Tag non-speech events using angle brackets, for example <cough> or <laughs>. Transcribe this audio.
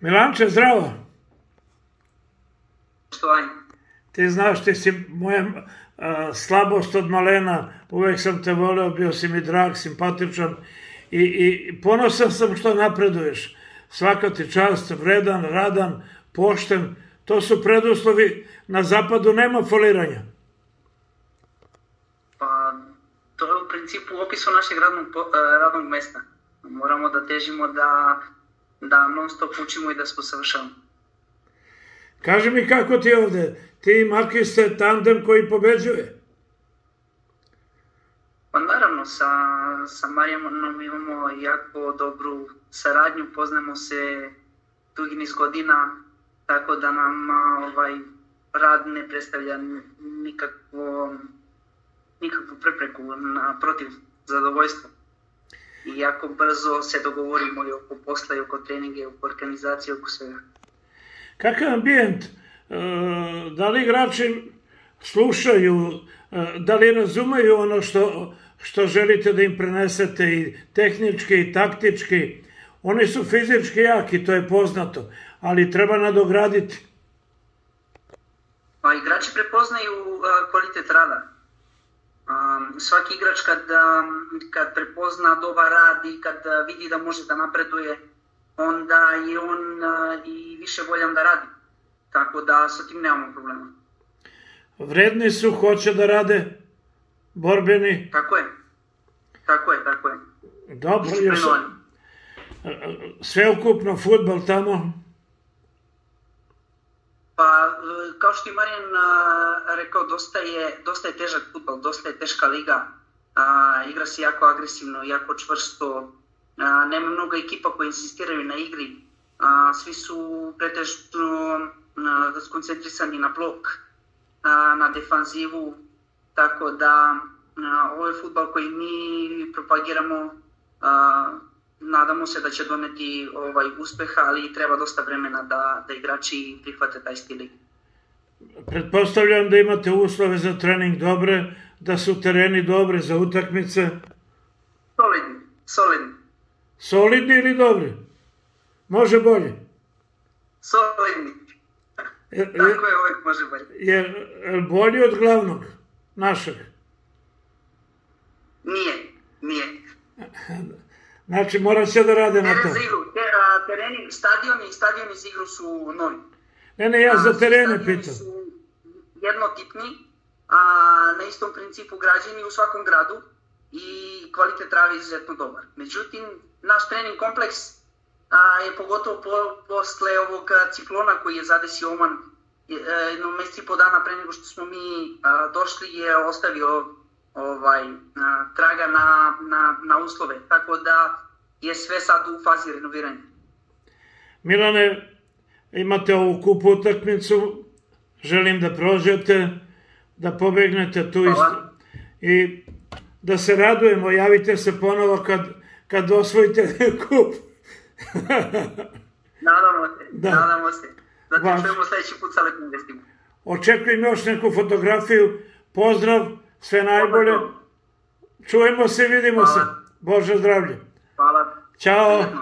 Milanče, zdravo. Štovanje. Ti znaš, ti si moja a, slabost od malena, uvek sam te voleo, bio si mi drag, simpatičan i, i ponosan sam što napreduješ. Svaka ti čast, vredan, radan, pošten, to su preduslovi, na zapadu nema foliranja. Pa, to je u principu u opisu našeg radnog, radnog mesta. Moramo da težimo da, da non stop učimo i da se usavršavamo. Kaži mi kako ti je ovde, ti i Maki ste tandem koji pobeđuje. Pa naravno, sa, sa Marijanom imamo jako dobru saradnju, poznamo se dugi niz godina, tako da nam ovaj, rad ne predstavlja nikakvo, nikakvu prepreku, naprotiv, zadovoljstvo. Jako brzo se dogovorimo i oko posla, i oko treninga, i oko organizacije, oko svega. Kakav ambijent, e, da li igrači slušaju, e, da li razumeju ono što, što želite da im prenesete i tehnički i taktički. Oni su fizički jaki, to je poznato, ali treba nadograditi. Pa igrači prepoznaju a, kvalitet rada. A, svaki igrač kad, kad prepozna dobar rad i kad vidi da može da napreduje, onda je on a, i više voljan da radi. Tako da sa tim nemamo problema. Vredni su, hoće da rade, borbeni. Tako je. Tako je, tako je. Dobro, još, Disciplinovani. sveukupno futbal tamo. Kao što je Marijan rekao, dosta je, dosta je težak futbol, dosta je teška liga. A, igra se jako agresivno, jako čvrsto. A, nema mnogo ekipa koje insistiraju na igri. A, svi su pretežno a, skoncentrisani na blok, a, na defanzivu. Tako da, a, ovo je futbol koji mi propagiramo. A, nadamo se da će doneti ovaj uspeha, ali treba dosta vremena da, da igrači prihvate taj stil igre. Pretpostavljam da imate uslove za trening dobre, da su tereni dobre za utakmice. Solidni, solidni, Solidni ili dobri? Može bolje. solidni. Tako je, uvek može bolje. je, je bolji od glavnog, našeg. Nije, nije. Znači, mora se da rade na to. za igru, tereni, stadioni, stadioni za igru su novi. Ne, ne, ja za terene pitam. su jednotipni, a na istom principu građeni u svakom gradu i kvalitet trave je izuzetno dobar. Međutim, naš trening kompleks a, je pogotovo po, posle ovog ciklona koji je zadesio Oman e, jedno mesec i po dana pre nego što smo mi a, došli je ostavio ovaj a, traga na, na, na uslove. Tako da je sve sad u fazi renoviranja. Milane, imate ovu kupu utakmicu, želim da prođete, da pobegnete tu Hvala. isto. I da se radujemo, javite se ponovo kad, kad osvojite <laughs> kup. <laughs> Nadamo se, Da. nadamo se. Da te Važno. čujemo sledeći put sa lepim vestima. Očekujem još neku fotografiju. Pozdrav, sve najbolje. Čujemo se, vidimo se. Hvala. Bože zdravlje. Hvala. Ćao. Prijetno.